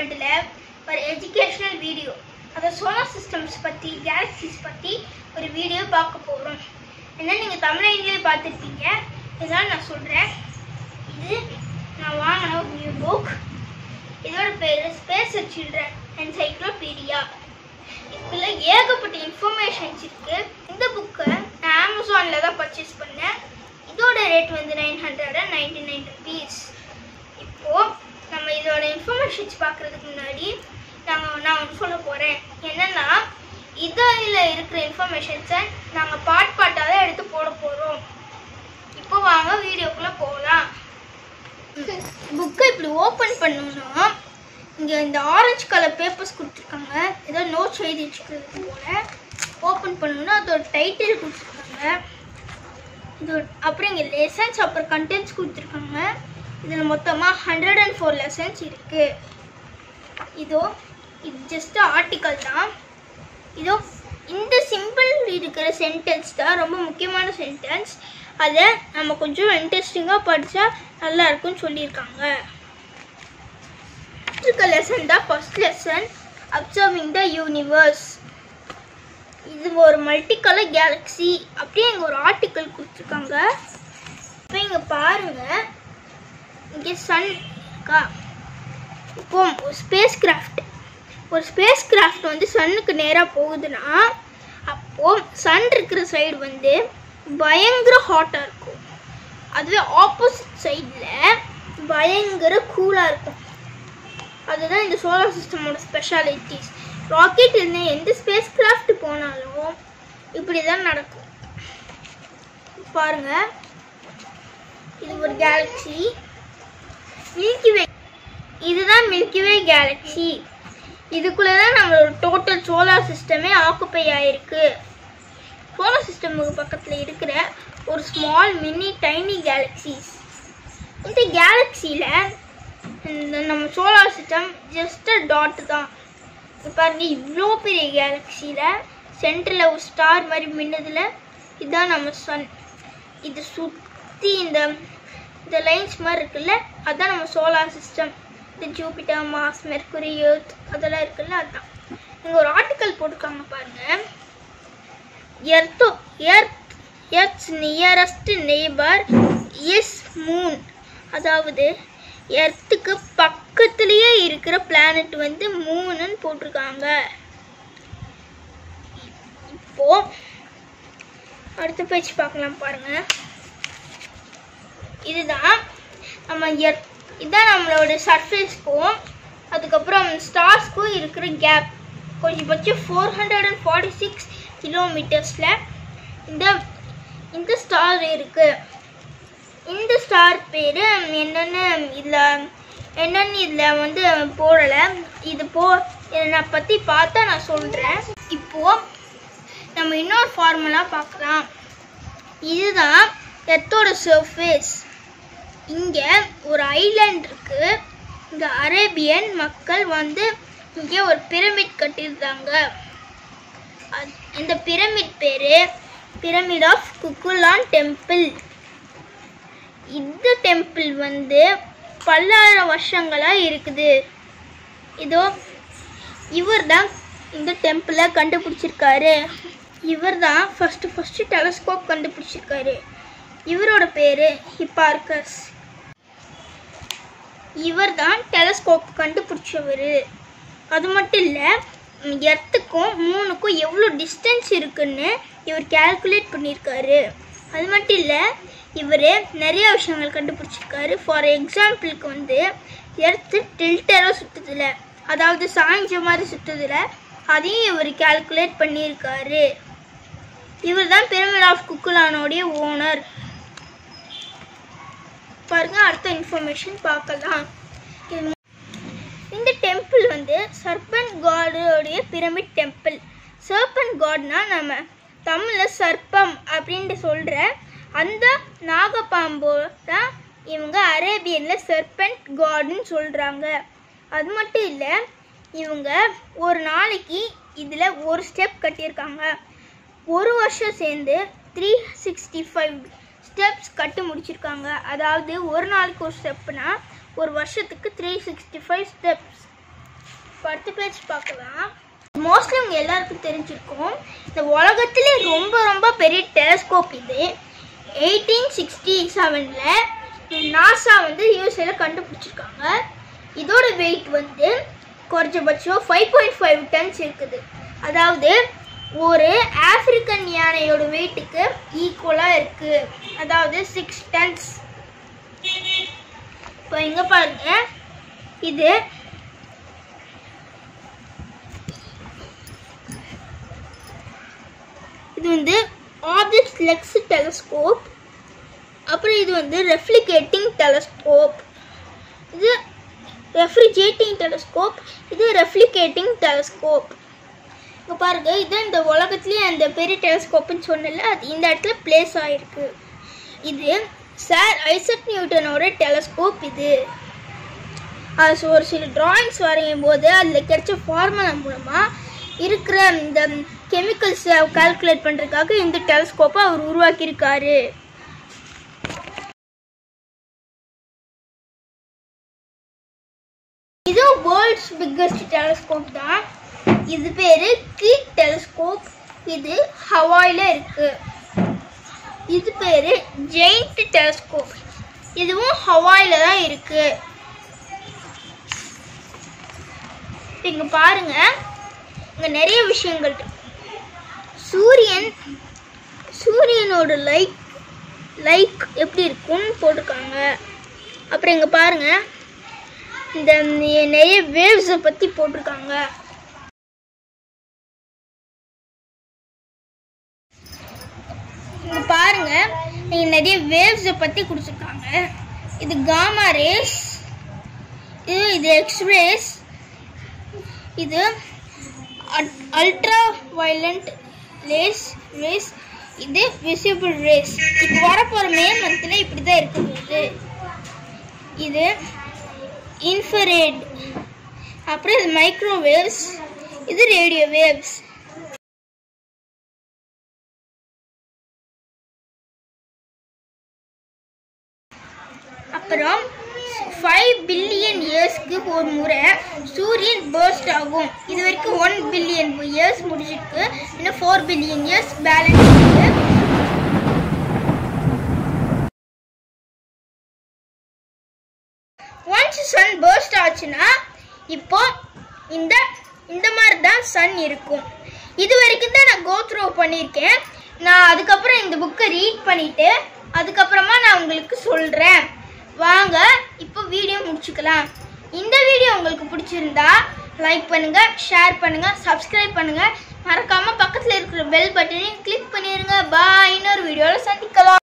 வேர்ல்டில் ஒரு educational video அதை சோலார் சிஸ்டம்ஸ் பற்றி கேலக்சிஸ் பற்றி ஒரு வீடியோ பார்க்க போகிறோம் என்ன நீங்கள் தமிழ்லேயே பார்த்துருப்பீங்க இதெல்லாம் நான் சொல்கிறேன் இது நான் வாங்கின ஒரு நியூ புக் இதோட பேர் ஸ்பேஸ் சில்ட்ரன் என்சைக்ளோபீடியா இதில் ஏகப்பட்ட இன்ஃபர்மேஷன்ஸ் இருக்குது இந்த புக்கை நான் அமேசானில் தான் பர்ச்சேஸ் பண்ணேன். இதோட ரேட் வந்து nine hundred and ninety nine rupees இப்போ நம்ம இதோட இன்ஃபர்மேஷன்ஸ் பார்க்கறதுக்கு முன்னாடி நாங்கள் நான் ஒன்று சொல்ல போகிறேன் என்னென்னா இதில் இருக்கிற இன்ஃபர்மேஷன்ஸை நாங்கள் பாட் பாட்டாக தான் எடுத்து போட போகிறோம் இப்போ வாங்க வீடியோக்குள்ளே போகலாம் புக்கை இப்படி ஓப்பன் பண்ணோம்னா இங்கே இந்த ஆரஞ்சு கலர் பேப்பர்ஸ் கொடுத்துருக்காங்க. ஏதோ நோட்ஸ் எழுதி வச்சுக்கிறது போல. ஓப்பன் பண்ணோம்னா அதோட டைட்டில் கொடுத்துருக்காங்க. இது அப்புறம் இங்கே லெசன்ஸ் அப்புறம் கண்டென்ட்ஸ் கொடுத்துருக்காங்க. இதில் மொத்தமாக ஹண்ட்ரட் அண்ட் ஃபோர் லெசன்ஸ் இருக்குது இதோ இது ஜஸ்ட் ஆர்டிக்கல் தான். இதோ இந்த சிம்பிள் இருக்கிற சென்டென்ஸ் தான் ரொம்ப முக்கியமான சென்டென்ஸ் அதை நம்ம கொஞ்சம் இன்ட்ரெஸ்டிங்காக படித்தா நல்லா இருக்கும்னு சொல்லியிருக்காங்க. இருக்க லெசன் தான் first lesson observing the universe இது ஒரு மல்டி கலர் கேலக்ஸி அப்படியே இங்கே ஒரு ஆர்டிக்கல் கொடுத்துருக்காங்க. இப்போ இங்கே பாருங்க. இங்கே சன் இருக்கா? இப்போ ஒரு ஸ்பேஸ் கிராஃப்ட் ஒரு ஸ்பேஸ் கிராஃப்ட் வந்து சன்னுக்கு நேராக போகுதுன்னா அப்போது சன் இருக்கிற சைடு வந்து பயங்கர ஹாட்டாக இருக்கும். அதுவே ஆப்போசிட் சைடில் பயங்கர கூலாக இருக்கும். அதுதான் இந்த சோலார் சிஸ்டமோட ஸ்பெஷாலிட்டிஸ் ராக்கெட் இருந்த எந்த ஸ்பேஸ் கிராஃப்ட் போனாலும் இப்படி தான் நடக்கும். பாருங்கள் இது ஒரு கேலக்ஸி மில்கி வே இதுதான் மில்கிவே கேலக்ஸி இதுக்குள்ளே தான் நம்மளோட டோட்டல் சோலார் சிஸ்டமே ஆக்குப்பை ஆயிருக்கு. சோலார் சிஸ்டமுக்கு பக்கத்தில் இருக்கிற ஒரு ஸ்மால் மினி டைனி கேலக்ஸிஸ் இந்த கேலக்ஸியில் இந்த நம்ம சோலார் சிஸ்டம் ஜஸ்ட் டாட் தான். பாருங்க இவ்வளோ பெரிய கேலக்ஸியில் சென்டரில் ஒரு ஸ்டார் மாதிரி மின்னதில் இதுதான் நம்ம சன் இது சுற்றி இந்த இந்த லைன்ஸ் மாதிரி இருக்குல்ல அதுதான் நம்ம சோலார் சிஸ்டம் இந்த ஜூபிட்டர் மாஸ் மெர்குரி எர்த் அதெல்லாம் இருக்குல்ல அதுதான் இங்கே ஒரு ஆர்டிக்கல் போட்டிருக்காங்க பாருங்க. எர்த்தோ Earth Earth's nearest neighbour is moon. அதாவது எர்த்துக்கு பக்கத்துலேயே இருக்கிற பிளானட் வந்து மூணுன்னு போட்டிருக்காங்க. இப்போ அடுத்த பேச்சு பார்க்கலாம் பாருங்க. இதுதான் நம்ம எர்த் இதுதான் நம்மளோட சர்ஃபேஸ்க்கும் அதுக்கப்புறம் ஸ்டார்ஸ்க்கும் இருக்கிற கேப் கொஞ்சம் four hundred and forty six கிலோமீட்டர்ஸில் இந்த இந்த ஸ்டார் இருக்குது இந்த ஸ்டார் பேர் என்னென்னு இதில் என்னென்னு இதில் வந்து போடலை. இது போ இதை நான் பற்றி பார்த்தா நான் சொல்கிறேன் இப்போது நம்ம இன்னொரு ஃபார்முலா பார்க்கலாம். இதுதான் எர்த்தோட சர்ஃபேஸ் இங்கே ஒரு ஐலேண்ட் இருக்குது இந்த அரேபியன் மக்கள் வந்து இங்கே ஒரு பிரமிட் கட்டியிருந்தாங்க இந்த பிரமிட் பேர் பிரமிட் ஆஃப் குக்குலான் டெம்பிள் இந்த டெம்பிள் வந்து பல்லாயிரம் வருஷங்களாக இருக்குது. இதோ இவர் தான் இந்த டெம்பிளை கண்டுபிடிச்சிருக்காரு. இவர் தான் ஃபஸ்ட்டு ஃபஸ்ட்டு டெலஸ்கோப் கண்டுபிடிச்சிருக்காரு. இவரோட பேர் ஹிப்பார்கஸ் இவர் தான் டெலஸ்கோப் கண்டுபிடிச்சவர். அது மட்டும் இல்லை எர்த்துக்கும் மூணுக்கும் எவ்வளோ டிஸ்டன்ஸ் இருக்குன்னு இவர் கேல்குலேட் பண்ணியிருக்காரு அது மட்டும் இல்லை இவர் நிறைய விஷயங்கள் கண்டுபிடிச்சிருக்காரு. ஃபார் எக்ஸாம்பிளுக்கு வந்து எர்த்து டில்டராக சுற்றுதில்ல அதாவது சாய்ஞ்ச மாதிரி சுற்றுதில்ல அதையும் இவர் கால்குலேட் பண்ணியிருக்காரு இவர் தான் பிரமிட் ஆஃப் குக்குலானோடைய ஓனர் பாருங்க அடுத்த இன்ஃபர்மேஷன் பார்க்கலாம். இந்த டெம்பிள் வந்து சர்பன் காடோடைய பிரமிட் டெம்பிள் சர்பன் காட்னா நம்ம தமிழில் சர்ப்பம் அப்படின்ட்டு சொல்கிற அந்த நாகப்பாம்போ தான் இவங்க அரேபியனில் சர்பன்ட் காடுன்னு சொல்கிறாங்க அது மட்டும் இல்லை இவங்க ஒரு நாளைக்கு இதில் ஒரு ஸ்டெப் கட்டியிருக்காங்க. ஒரு வருஷம் சேர்ந்து த்ரீ சிக்ஸ்டி ஃபைவ் ஸ்டெப்ஸ் கட்டு முடிச்சிருக்காங்க. அதாவது ஒரு நாளைக்கு ஒரு ஸ்டெப்னா ஒரு வருஷத்துக்கு த்ரீ சிக்ஸ்டி ஃபைவ் ஸ்டெப்ஸ் பத்து பேஜ் பார்க்கலாம். மோஸ்ட்லி உங்க எல்லாருக்கும் தெரிஞ்சிருக்கும். இந்த உலகத்திலே ரொம்ப ரொம்ப பெரிய டெலஸ்கோப் இது. எயிட்டீன் சிக்ஸ்டி செவனில் நாசா வந்து யூஎஸ்ஏல கண்டுபிடிச்சிருக்காங்க. இதோட வெயிட் வந்து குறைஞ்சபட்சம் ஃபைவ் பாயிண்ட் ஃபைவ் டன்ஸ் இருக்குது. அதாவது ஒரு ஆப்பிரிக்கன் யானையோட வெயிட்டுக்கு ஈக்குவலாக இருக்குது அதாவது சிக்ஸ் டன்ஸ் இப்போ இங்கே பாருங்க. இது இது வந்து ஆப்ஜெக்ட் லெக்ஸ் டெலஸ்கோப் அப்புறம் இது வந்து ரெஃப்ளிகேட்டிங் டெலஸ்கோப் இது ரெஃப்ரிஜேட்டிங் டெலஸ்கோப் இது ரெஃப்ளிகேட்டிங் டெலஸ்கோப் இப்போ பாருங்க இது இந்த உலகத்துலேயே அந்த பெரிய டெலஸ்கோப்புன்னு சொன்னல அது இந்த இடத்துல பிளேஸ் ஆயிருக்கு. இது சார் ஐசக் நியூட்டனோட டெலஸ்கோப் இது. அது ஒரு சில டிராயிங்ஸ் வரையும் போது அதில் கிடைச்ச ஃபார்முலா மூலமாக இருக்கிற இந்த கெமிக்கல்ஸை கால்குலேட் பண்ணுறதுக்காக இந்த டெலஸ்கோப்பை அவர் உருவாக்கியிருக்காரு. இதுவும் வேர்ல்ட்ஸ் பிக்கஸ்ட் டெலஸ்கோப் தான். இது பேரு கீட் டெலிஸ்கோப். இது ஹவாயில இருக்கு. இது பேரு ஜெயிண்ட் டெலஸ்கோப். இதுவும் ஹவாயில தான் இருக்கு. இங்க பாருங்க. இங்க நிறைய விஷயங்கள் சூரியன் சூரியனோட லைக் லைக் எப்படி இருக்கும்னு போட்டிருக்காங்க. அப்புறம் இங்க பாருங்க. இந்த நிறைய வேவ்ஸை பத்தி போட்டிருக்காங்க. இங்கே பாருங்கள் இங்கே நிறைய வேவ்ஸை பற்றி கொடுத்துருக்காங்க. இது காமா ரேஸ் இது இது எக்ஸ்ரேஸ் இது அல்ட்ரா வயலண்ட் ரேஸ் ரேஸ் இது விசிபிள் ரேஸ் இப்போ வரப்போகிற மே மந்தில் இப்படி தான் இருக்க போகுது. இது இன்ஃபரேட் அப்புறம் இது மைக்ரோவேவ்ஸ் இது ரேடியோ வேவ்ஸ் அப்புறம் ஃபைவ் பில்லியன் இயர்ஸ்க்கு ஒரு முறை சூரியன் பேர்ஸ்ட் ஆகும். இது வரைக்கும் ஒன் பில்லியன் இயர்ஸ் முடிஞ்சிருக்கு. இன்னும் ஃபோர் பில்லியன் இயர்ஸ் பேலன்ஸ் இருக்கு. ஒன்ஸ் சன் பேர்ஸ்ட் ஆச்சுன்னா இப்போ இந்த இந்த மாதிரி தான் சன் இருக்கும். இது வரைக்கும் தான் நான் கோ த்ரோ பண்ணியிருக்கேன். நான் அதுக்கப்புறம் இந்த புக்கை ரீட் பண்ணிவிட்டு அதுக்கப்புறமா நான் உங்களுக்கு சொல்கிறேன் வாங்க இப்போ வீடியோ முடிச்சுக்கலாம். இந்த வீடியோ உங்களுக்கு பிடிச்சிருந்தா லைக் பண்ணுங்க ஷேர் பண்ணுங்க சப்ஸ்கிரைப் பண்ணுங்க. மறக்காம பக்கத்தில் இருக்கிற பெல் பட்டனையும் கிளிக் பண்ணிடுங்க பாய் இன்னொரு வீடியோவில் சந்திக்கலாம்.